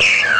Yes.